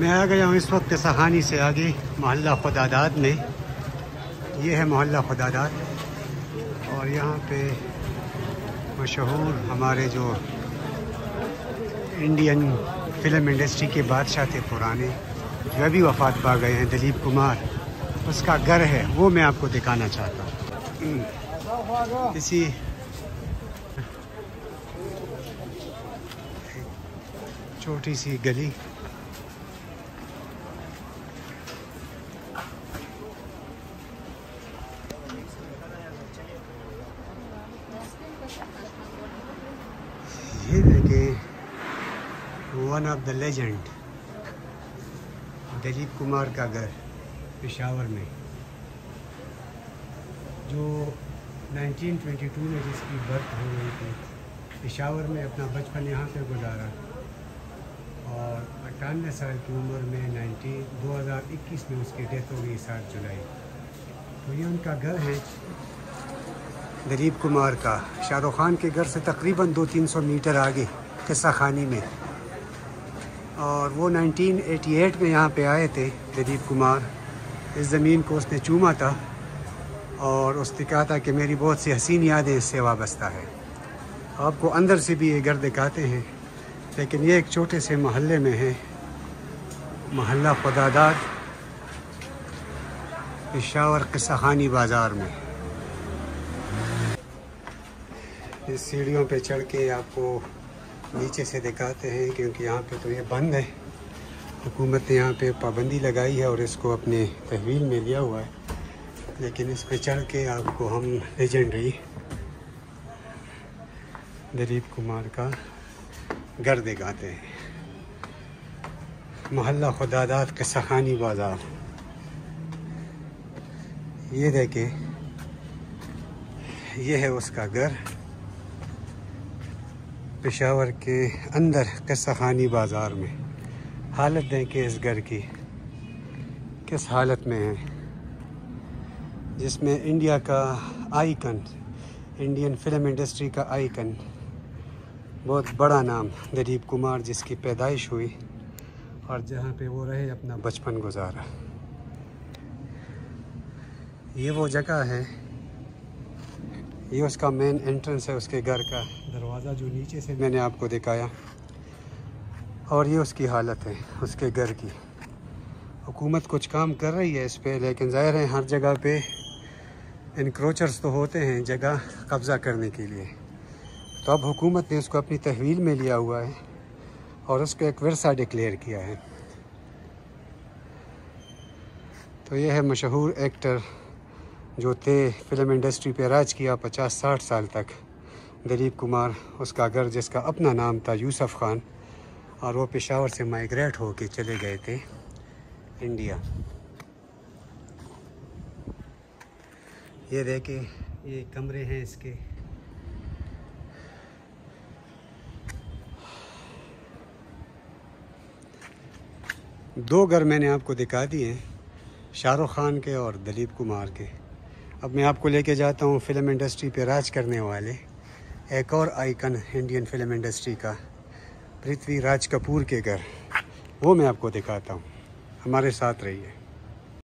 मैं आ गया हूँ इस वक्त सहानी से आगे मोहल्ला खुदादाद में। ये है मोहल्ला खुदादाद और यहाँ पे मशहूर हमारे जो इंडियन फ़िल्म इंडस्ट्री के बादशाह थे पुराने, जो अभी वफात पा गए हैं, दिलीप कुमार। उसका घर है, वो मैं आपको दिखाना चाहता हूँ। इसी छोटी सी गली। ये देखें one of the legend Dilip Kumar का घर पेशावर में, जो 1922 में जिसकी बर्थ हो गई थी पेशावर में अपना बचपन यहाँ पे गुजारा और अट्ठानवे साल की उम्र में 90 2021 में उसकी डेथ हो गई सात जुलाई। तो ये उनका घर है। दिलीप कुमार का। शाहरुख खान के घर से तकरीबन दो तीन सौ मीटर आगे किस्सा खानी में। और वो 1988 में यहाँ पे आए थे दिलीप कुमार। इस ज़मीन को उसने चूमा था और उसने कहा था कि मेरी बहुत सी हसीन यादें इससे वाबस्ता है। आपको अंदर से भी ये घर दिखाते हैं, लेकिन ये एक छोटे से मोहल्ले में है। मोहल्ला खुदादार पेशावर किस्सा खानी बाज़ार में। इस सीढ़ियों पे चढ़ के आपको नीचे से दिखाते हैं, क्योंकि यहाँ पे तो ये बंद है। हुकूमत ने यहाँ पे पाबंदी लगाई है और इसको अपने तहवील में लिया हुआ है। लेकिन इस पे चढ़ के आपको हम लेजेंडरी दिलीप कुमार का घर दिखाते हैं। मोहल्ला खुदादात के सखानी बाज़ार। ये देखें, ये है उसका घर। पेशावर के अंदर किस्सा खानी बाज़ार में हालत देखें इस घर की किस हालत में है, जिसमें इंडिया का आइकन, इंडियन फ़िल्म इंडस्ट्री का आइकन, बहुत बड़ा नाम दिलीप कुमार जिसकी पैदाइश हुई और जहाँ पे वो रहे अपना बचपन गुजारा। ये वो जगह है ये उसका मेन एंट्रेंस है उसके घर का। दरवाज़ा जो नीचे से मैंने आपको दिखाया। और ये उसकी हालत है, उसके घर की। हुकूमत कुछ काम कर रही है इस पर लेकिन ज़ाहिर है हर जगह पे इनक्रोचर्स तो होते हैं जगह कब्ज़ा करने के लिए। तो अब हुकूमत ने उसको अपनी तहवील में लिया हुआ है और उसको एक वर्सा डिक्लेयर किया है। तो ये है मशहूर एक्टर जो थे फ़िल्म इंडस्ट्री पे राज किया पचास साठ साल तक। दिलीप कुमार, उसका घर जिसका अपना नाम था यूसुफ खान, और वो पेशावर से माइग्रेट होके चले गए थे इंडिया ये देखे, ये कमरे हैं इसके। दो घर मैंने आपको दिखा दिए शाहरुख खान के और दिलीप कुमार के। अब मैं आपको लेके जाता हूँ फ़िल्म इंडस्ट्री पे राज करने वाले। एक और आइकन इंडियन फ़िल्म इंडस्ट्री का पृथ्वी राज कपूर के घर। वो मैं आपको दिखाता हूँ। हमारे साथ रहिए।